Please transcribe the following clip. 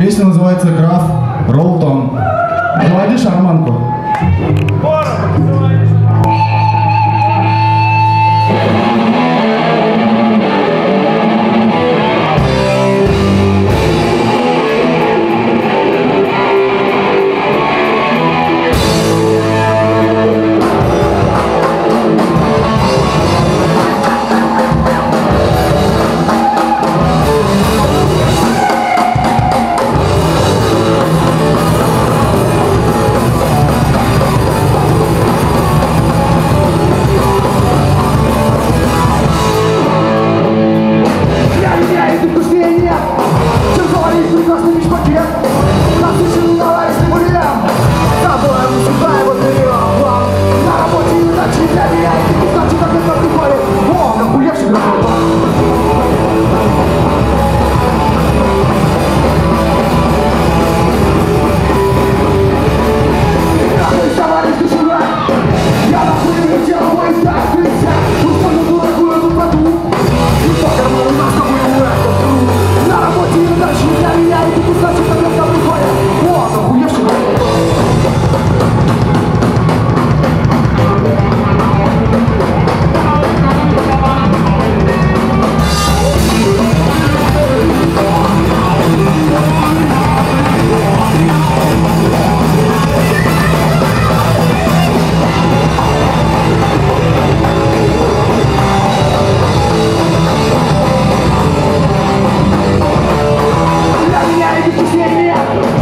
Песня называется «Граф Ролтон». Молодишь шарманку? Gracias.